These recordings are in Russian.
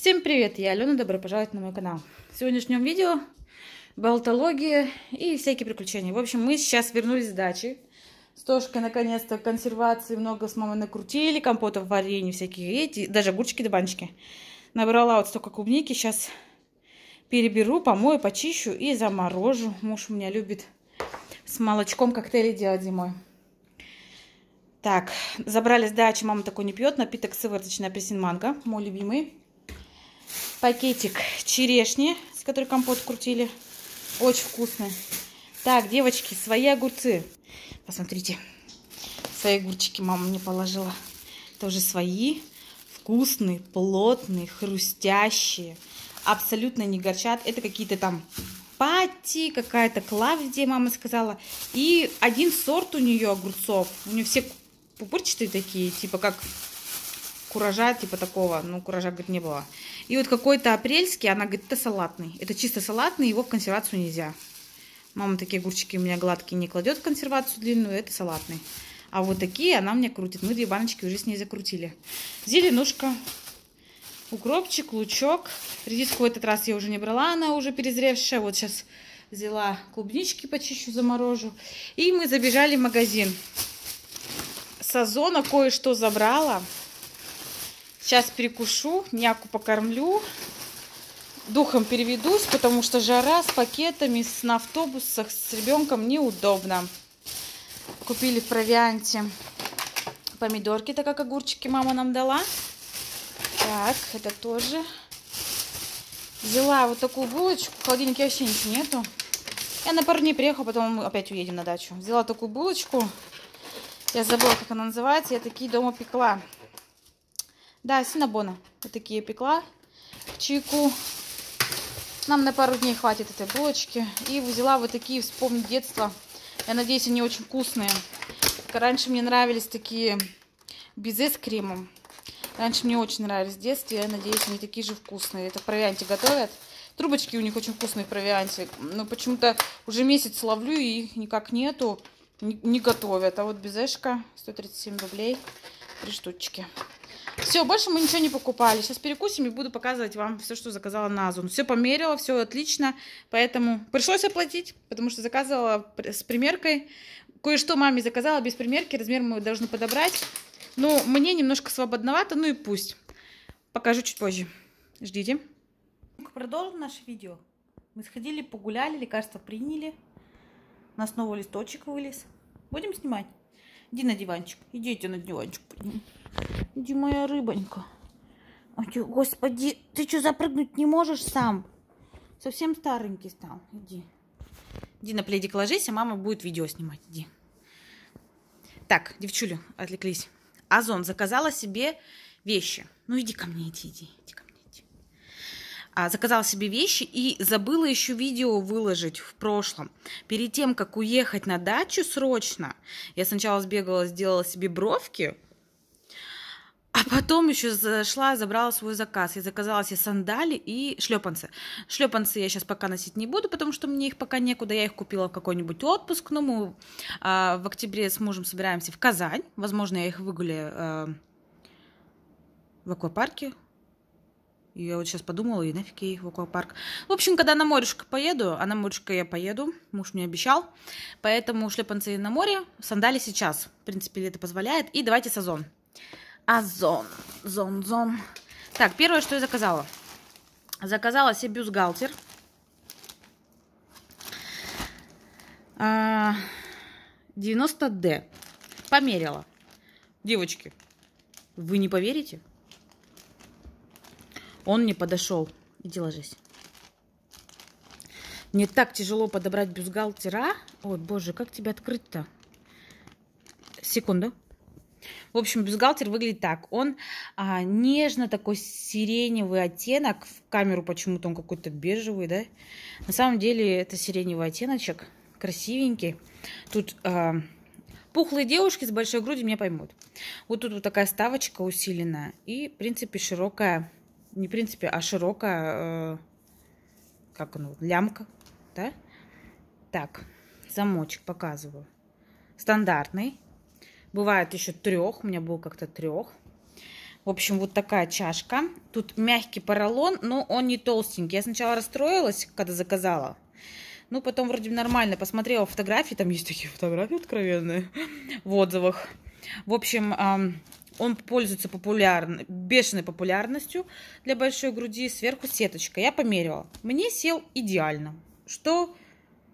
Всем привет, я Алена, добро пожаловать на мой канал. В сегодняшнем видео болтология и всякие приключения. В общем, мы сейчас вернулись с дачи. С Тошкой, наконец-то, консервации много с мамой накрутили, компотов, варенье, всякие эти, даже огурчики да банчики. Набрала вот столько клубники, сейчас переберу, помою, почищу и заморожу. Муж у меня любит с молочком коктейли делать зимой. Так, забрали с дачи, мама такой не пьет, напиток сывороточный апельсин манго, мой любимый пакетик черешни, с которой компот крутили. Очень вкусный. Так, девочки, свои огурцы. Посмотрите. Свои огурчики мама мне положила. Тоже свои. Вкусные, плотные, хрустящие. Абсолютно не горчат. Это какие-то там пати, какая-то клавдия, мама сказала. И один сорт у нее огурцов. У нее все пупырчатые такие, типа как куража, типа такого. Ну, куража, говорит, не было. И вот какой-то апрельский, она говорит, это салатный. Это чисто салатный, его в консервацию нельзя. Мама такие огурчики у меня гладкие не кладет в консервацию длинную, это салатный. А вот такие она мне крутит. Мы две баночки уже с ней закрутили. Зеленушка, укропчик, лучок. Редиску в этот раз я уже не брала, она уже перезревшая. Вот сейчас взяла клубнички, почищу, заморожу. И мы забежали в магазин. С Озона кое-что забрала. Сейчас перекушу, няку покормлю. Духом переведусь, потому что жара с пакетами, на автобусах, с ребенком неудобно. Купили в провианте помидорки, так как огурчики мама нам дала. Так, это тоже. Взяла вот такую булочку. В холодильнике вообще ничего нету. Я на пару дней приехала, потом мы опять уедем на дачу. Взяла такую булочку. Я забыла, как она называется. Я такие дома пекла. Да, синабона. Вот такие пекла к чайку. Нам на пару дней хватит этой булочки. И взяла вот такие, вспомнить детство. Я надеюсь, они очень вкусные. Раньше мне нравились такие безе с кремом. Раньше мне очень нравились в детстве. Я надеюсь, они такие же вкусные. Это в провианте готовят. Трубочки у них очень вкусные в провианте. Но почему-то уже месяц ловлю, и их никак нету. Не, не готовят. А вот безешка 137 рублей. Три штучки. Все, больше мы ничего не покупали. Сейчас перекусим и буду показывать вам все, что заказала на Озон. Все померила, все отлично. Поэтому пришлось оплатить, потому что заказывала с примеркой. Кое-что маме заказала без примерки. Размер мы должны подобрать. Но мне немножко свободновато, ну и пусть. Покажу чуть позже. Ждите. Продолжим наше видео. Мы сходили, погуляли, лекарства приняли. У нас новый листочек вылез. Будем снимать? Иди на диванчик. Идите на диванчик. Иди, моя рыбонька. Ой, господи, ты что, запрыгнуть не можешь сам? Совсем старенький стал. Иди. Иди на пледик ложись, а мама будет видео снимать. Иди. Так, девчули, отвлеклись. Озон заказала себе вещи. Ну, иди ко мне, иди, иди. иди ко мне, заказала себе вещи и забыла еще видео выложить в прошлом. Перед тем, как уехать на дачу срочно, я сначала сбегала, сделала себе бровки, а потом еще зашла, забрала свой заказ. Я заказала себе сандали и шлепанцы. Шлепанцы я сейчас пока носить не буду, потому что мне их пока некуда. Я их купила в какой-нибудь отпуск. Но мы а, в октябре с мужем собираемся в Казань. Возможно, я их выгуляю а, в аквапарке. И я вот сейчас подумала, и нафиг я их в аквапарк. В общем, когда на морешко поеду, а на морешко я поеду, муж мне обещал. Поэтому шлепанцы на море, сандали сейчас. В принципе, это позволяет. И давайте сезон. Озон. Зон, зон. Так, первое, что я заказала. Заказала себе бюстгальтер. 90D. А, Померила. Девочки, вы не поверите? Он не подошел. Иди ложись. Мне так тяжело подобрать бюстгальтера. Ой, боже, как тебя открыть-то? Секунду. В общем, бюстгальтер выглядит так. Он а, нежно такой сиреневый оттенок. В камеру почему-то он какой-то бежевый, да? На самом деле это сиреневый оттеночек. Красивенький. Тут а, пухлые девушки с большой грудью меня поймут. Вот тут вот такая ставочка усиленная. И, в принципе, широкая, не в принципе, а широкая, э, как оно, лямка, да? Так, замочек показываю. Стандартный. Бывает еще трех. У меня был как-то трех. В общем, вот такая чашка. Тут мягкий поролон, но он не толстенький. Я сначала расстроилась, когда заказала. Ну, потом вроде нормально посмотрела фотографии. Там есть такие фотографии откровенные в отзывах. В общем, он пользуется популярной, бешеной популярностью для большой груди. Сверху сеточка. Я померила. Мне сел идеально. Что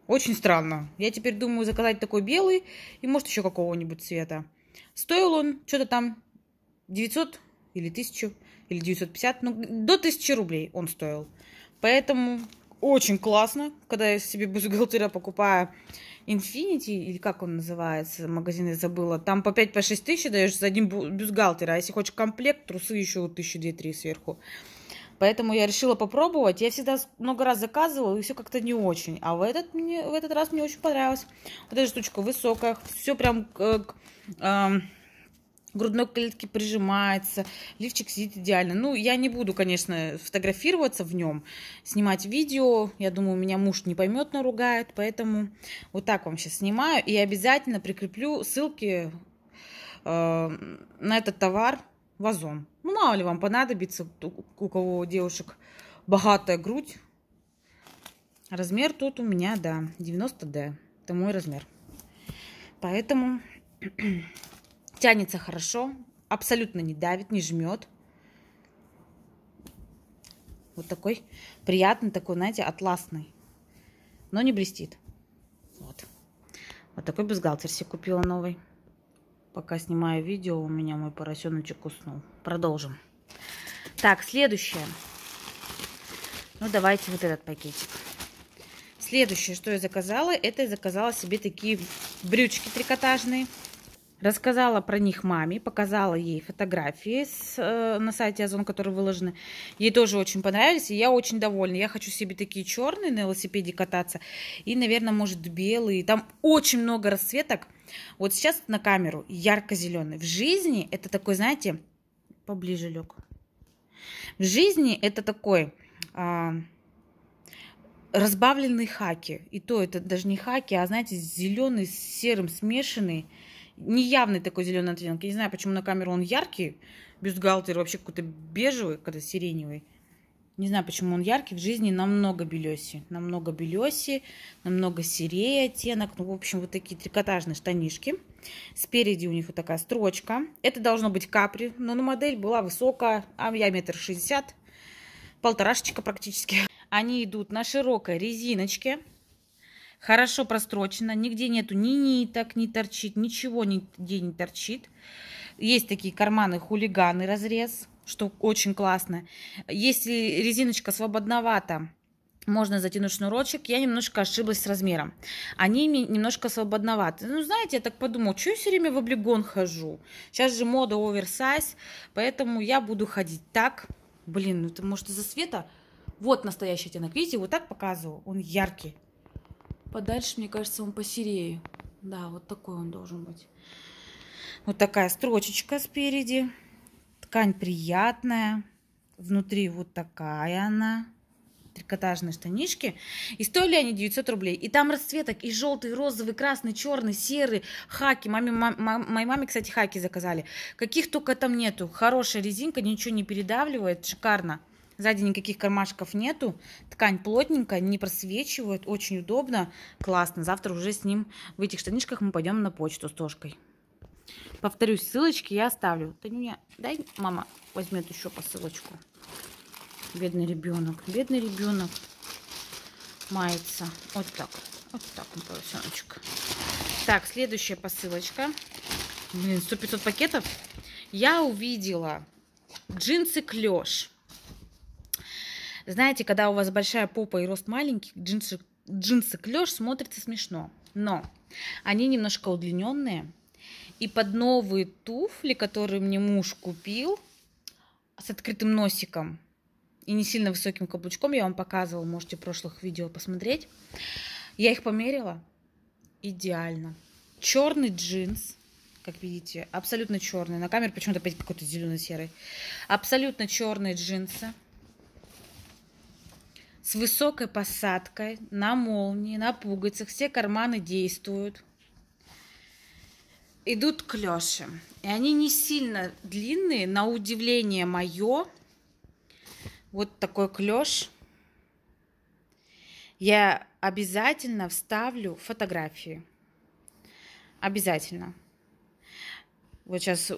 очень странно. Я теперь думаю заказать такой белый и может еще какого-нибудь цвета. Стоил он что-то там 900 или 1000 или 950, ну, до 1000 рублей он стоил. Поэтому очень классно, когда я себе бюстгальтера покупаю Infinity, или как он называется, магазин я забыла, там по 5-6 по тысяч даешь за один бюстгальтер, а если хочешь комплект, трусы еще тысячи две-три сверху. Поэтому я решила попробовать. Я всегда много раз заказывала, и все как-то не очень. А в этот, мне, в этот раз мне очень понравилось. Вот эта штучка высокая, все прям к, э, грудной клетки прижимается, лифчик сидит идеально. Ну, я не буду, конечно, фотографироваться в нем, снимать видео. Я думаю, меня муж не поймет, наругает, поэтому вот так вам сейчас снимаю. И обязательно прикреплю ссылки э, на этот товар в Озон. Ну, мало ли вам понадобится, у кого девушек богатая грудь. Размер тут у меня, да, 90D. Это мой размер. Поэтому Тянется хорошо, абсолютно не давит, не жмет. Вот такой приятный, такой, знаете, атласный. Но не блестит. Вот. Вот такой бюстгальтер себе купила новый. Пока снимаю видео, у меня мой поросеночек уснул. Продолжим. Так, следующее. Ну, давайте вот этот пакетик. Следующее, что я заказала, это я заказала себе такие брючки трикотажные. Рассказала про них маме, показала ей фотографии с, э, на сайте Озон, которые выложены. Ей тоже очень понравились, и я очень довольна. Я хочу себе такие черные на велосипеде кататься. И, наверное, может, белые. Там очень много расцветок. Вот сейчас на камеру ярко-зеленый. В жизни это такой, знаете, поближе лег. В жизни это такой... А, разбавленные хаки. И то это даже не хаки, а, знаете, зеленый с серым смешанный неявный такой зеленый оттенок. Я не знаю, почему на камеру он яркий, бюстгальтер вообще какой-то бежевый, когда сиреневый. Не знаю, почему он яркий. В жизни намного белеси. Намного белеси, намного серее оттенок. Ну, в общем, вот такие трикотажные штанишки. Спереди у них вот такая строчка. Это должно быть капри, но на модель была высокая, а я метр шестьдесят. Полторашечка практически. Они идут на широкой резиночке. Хорошо прострочено, нигде нету ни ниток, не торчит, ничего нигде не торчит. Есть такие карманы хулиганы разрез, что очень классно. Если резиночка свободновата, можно затянуть шнурочек. Я немножко ошиблась с размером. Они немножко свободноваты. Ну, знаете, я так подумала, что я все время в облигон хожу? Сейчас же мода оверсайз, поэтому я буду ходить так. Блин, ну это может из-за света? Вот настоящий оттенок. Видите, вот так показываю. Он яркий. Подальше, мне кажется, он посерее. Да, вот такой он должен быть. Вот такая строчечка спереди. Ткань приятная. Внутри вот такая она. Трикотажные штанишки. И стоили они 900 рублей. И там расцветок и желтый, и розовый, красный, черный, серый, хаки. Маме, мам, моей маме, кстати, хаки заказали. Каких только там нету. Хорошая резинка, ничего не передавливает. Шикарно. Сзади никаких кармашков нету. Ткань плотненькая, не просвечивает. Очень удобно. Классно. Завтра уже с ним в этих штанишках мы пойдем на почту с Тошкой. Повторюсь, ссылочки я оставлю. Танюня, дай мама возьмет еще посылочку. Бедный ребенок. Бедный ребенок мается. Вот так. Вот так он, поросеночек. Так, следующая посылочка. Блин, 100-500 пакетов. Я увидела джинсы клеш. Знаете, когда у вас большая попа и рост маленький, джинсы, джинсы клеш смотрится смешно. Но они немножко удлиненные. И под новые туфли, которые мне муж купил, с открытым носиком и не сильно высоким каблучком, я вам показывала, можете в прошлых видео посмотреть. Я их померила. Идеально. Черный джинс, как видите, абсолютно черный. На камере почему-то опять какой-то зелено-серый. Абсолютно черные джинсы с высокой посадкой, на молнии, на пуговицах. Все карманы действуют. Идут клеши. И они не сильно длинные, на удивление мое. Вот такой клеш. Я обязательно вставлю фотографии. Обязательно. Вот сейчас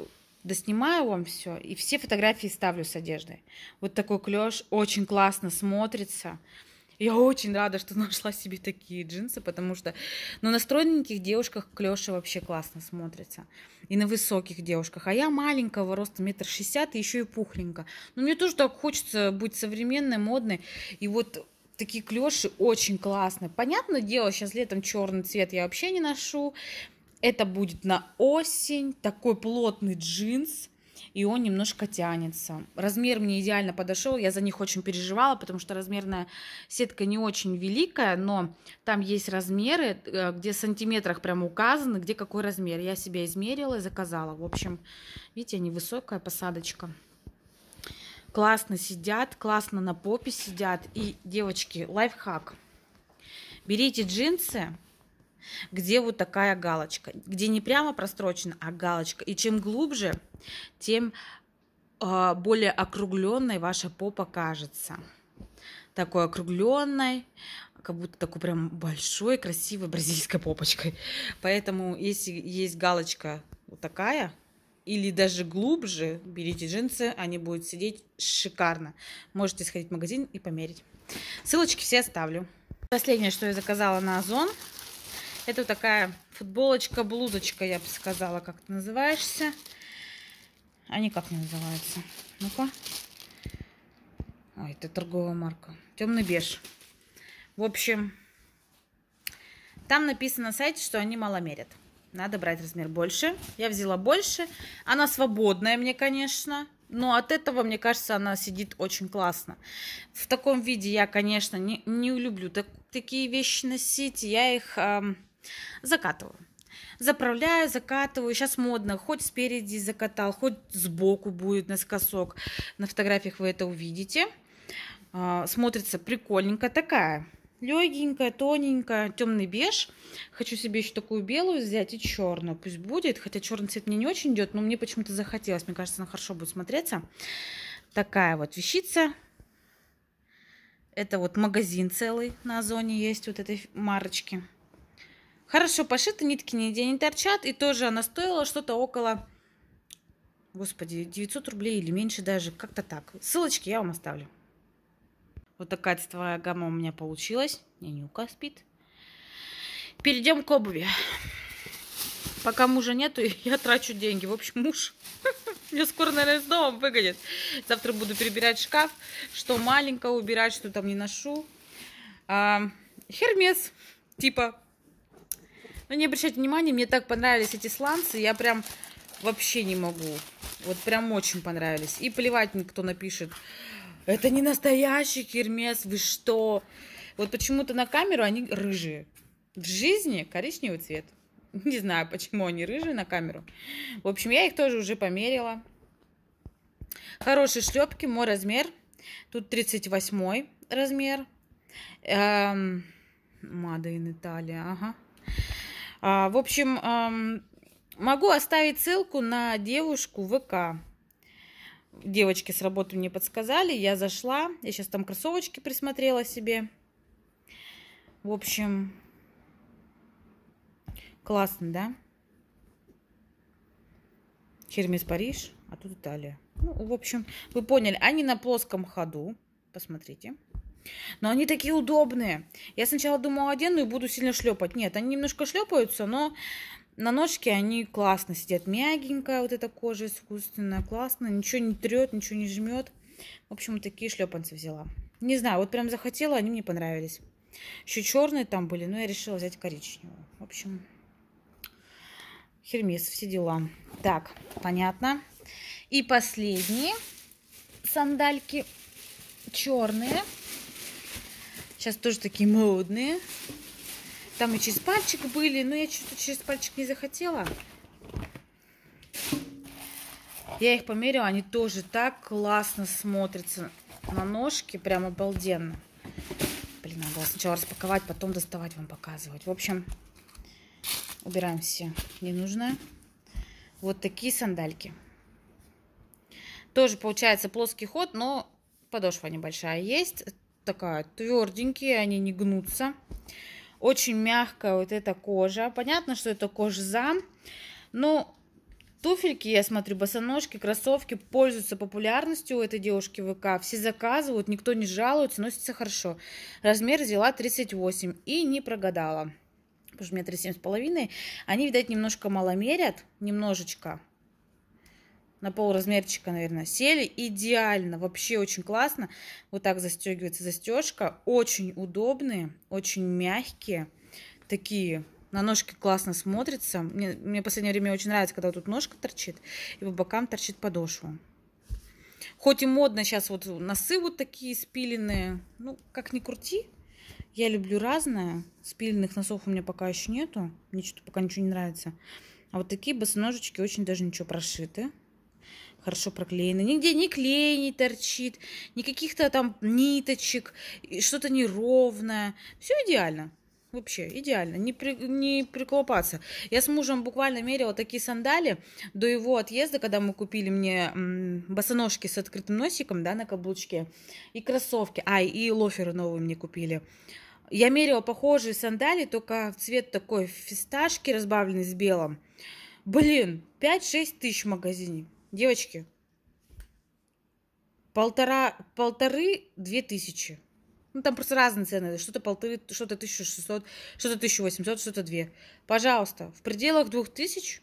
доснимаю вам все, и все фотографии ставлю с одеждой. Вот такой клеш очень классно смотрится. Я очень рада, что нашла себе такие джинсы, потому что ну, на стройненьких девушках клеши вообще классно смотрится. И на высоких девушках. А я маленького роста, метр шестьдесят, и еще и пухленько. Но мне тоже так хочется быть современной, модной. И вот такие клеши очень классные. Понятное дело, сейчас летом черный цвет я вообще не ношу. Это будет на осень, такой плотный джинс, и он немножко тянется. Размер мне идеально подошел, я за них очень переживала, потому что размерная сетка не очень великая, но там есть размеры, э, где в сантиметрах прямо указаны, где какой размер. Я себе измерила и заказала. В общем, видите, невысокая посадочка. Классно сидят, классно на попе сидят. И, девочки, лайфхак. Берите джинсы, где вот такая галочка, где не прямо прострочена, а галочка. И чем глубже, тем э, более округленной ваша попа кажется. Такой округленной, как будто такой прям большой, красивой бразильской попочкой. Поэтому, если есть галочка вот такая, или даже глубже, берите джинсы, они будут сидеть шикарно. Можете сходить в магазин и померить. Ссылочки все оставлю. Последнее, что я заказала на Озон, это такая футболочка, блузочка, я бы сказала, как ты называешься. Они как не называются? Ну-ка. Ой, это торговая марка. Темный беж. В общем, там написано на сайте, что они мало мерят. Надо брать размер больше. Я взяла больше. Она свободная мне, конечно. Но от этого, мне кажется, она сидит очень классно. В таком виде я, конечно, не, не люблю так, такие вещи носить. Я их... Эм, закатываю. Заправляю, закатываю. Сейчас модно. Хоть спереди закатал, хоть сбоку будет наскосок. На фотографиях вы это увидите. А, смотрится прикольненько. Такая легенькая, тоненькая, темный беж. Хочу себе еще такую белую взять и черную. Пусть будет. Хотя черный цвет мне не очень идет, но мне почему-то захотелось. Мне кажется, она хорошо будет смотреться. Такая вот вещица. Это вот магазин целый на Озоне есть, вот этой марочки. Хорошо пошиты, нитки нигде не торчат. И тоже она стоила что-то около, господи, 900 рублей или меньше даже. Как-то так. Ссылочки я вам оставлю. Вот такая цветовая гамма у меня получилась. Нянюка спит. Перейдем к обуви. Пока мужа нету, я трачу деньги. В общем, муж меня скоро, наверное, снова выгонит. Завтра буду перебирать шкаф, что маленькое убирать, что там не ношу. А, Хермес, типа но ну, не обращайте внимания, мне так понравились эти сланцы, я прям вообще не могу. Вот прям очень понравились. И плевать никто напишет, это не настоящий кермес, вы что? Вот почему-то на камеру они рыжие. В жизни коричневый цвет. Не знаю, почему они рыжие на камеру. В общем, я их тоже уже померила. Хорошие шлепки, мой размер. Тут 38 размер. Эм, Мада in Italia, ага. А, в общем, могу оставить ссылку на девушку ВК. Девочки с работы мне подсказали, я зашла. Я сейчас там кроссовочки присмотрела себе. В общем, классно, да? Хермес Париж, а тут Италия. Ну, в общем, вы поняли, они на плоском ходу. Посмотрите. Но они такие удобные. Я сначала думала, одену и буду сильно шлепать. Нет, они немножко шлепаются, но на ножке они классно сидят. Мягенькая вот эта кожа искусственная, классно. Ничего не трет, ничего не жмет. В общем, такие шлепанцы взяла. Не знаю, вот прям захотела, они мне понравились. Еще черные там были, но я решила взять коричневую. В общем, Хермес, все дела. Так, понятно. И последние сандальки черные. Сейчас тоже такие модные. Там и через пальчик были, но я что-то через пальчик не захотела. Я их померила, они тоже так классно смотрятся на ножке, прям обалденно. Блин, надо было сначала распаковать, потом доставать вам показывать. В общем, убираем все ненужное. вот такие сандальки. Тоже получается плоский ход, но подошва небольшая есть. Такая тверденькие, они не гнутся. Очень мягкая вот эта кожа. Понятно, что это кожзам. Но туфельки, я смотрю, босоножки, кроссовки пользуются популярностью у этой девушки ВК. Все заказывают, никто не жалуется, носится хорошо. Размер взяла 38 и не прогадала. Потому что у меня 37,5. Они, видать, немножко мало мерят, немножечко на пол размерчика, наверное, сели идеально, вообще очень классно. Вот так застегивается застежка, очень удобные, очень мягкие, такие на ножке классно смотрится. Мне, мне в последнее время очень нравится, когда тут ножка торчит, и по бокам торчит подошва. Хоть и модно сейчас вот носы вот такие спиленные, ну, как ни крути, я люблю разное. Спиленных носов у меня пока еще нету, мне что-то пока ничего не нравится. А вот такие босоножечки очень даже ничего прошиты хорошо проклеены. Нигде ни клей не торчит, ни каких-то там ниточек, что-то неровное. Все идеально. Вообще идеально, не, при, не приколупаться. Я с мужем буквально мерила такие сандали до его отъезда, когда мы купили мне босоножки с открытым носиком, да, на каблучке, и кроссовки, а, и лоферы новые мне купили. Я мерила похожие сандали, только цвет такой фисташки, разбавленный с белым. Блин, 5-6 тысяч в магазине. Девочки, полтора, полторы, две тысячи. Ну, там просто разные цены. Что-то полторы, что-то 1600, что-то 1800, что-то две. Пожалуйста, в пределах двух тысяч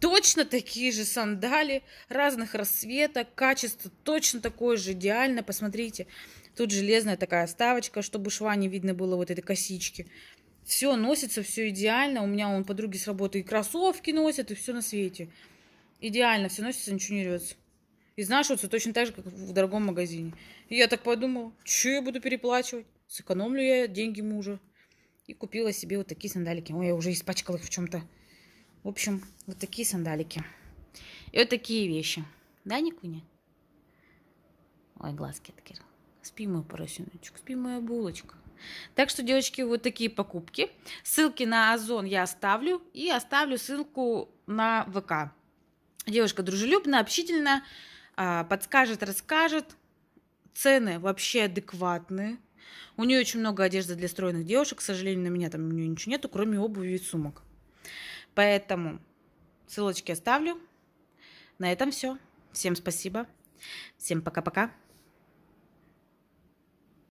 точно такие же сандали разных расцветок, качество точно такое же, идеально. Посмотрите, тут железная такая ставочка, чтобы шва не видно было вот этой косички. Все носится, все идеально. У меня он подруги с работы и кроссовки носят, и все на свете. Идеально все носится, ничего не рвется. Изнашиваются точно так же, как в дорогом магазине. И я так подумала, что я буду переплачивать? Сэкономлю я деньги мужа. И купила себе вот такие сандалики. Ой, я уже испачкала их в чем-то. В общем, вот такие сандалики. И вот такие вещи. Да, Никуня? Ой, глазки такие. Спи, мой поросеночек, спи, моя булочка. Так что, девочки, вот такие покупки. Ссылки на Озон я оставлю. И оставлю ссылку на ВК. Девушка дружелюбная, общительная, а, подскажет, расскажет. Цены вообще адекватные. У нее очень много одежды для стройных девушек. К сожалению, на меня там у нее ничего нету, кроме обуви и сумок. Поэтому ссылочки оставлю. На этом все. Всем спасибо. Всем пока-пока.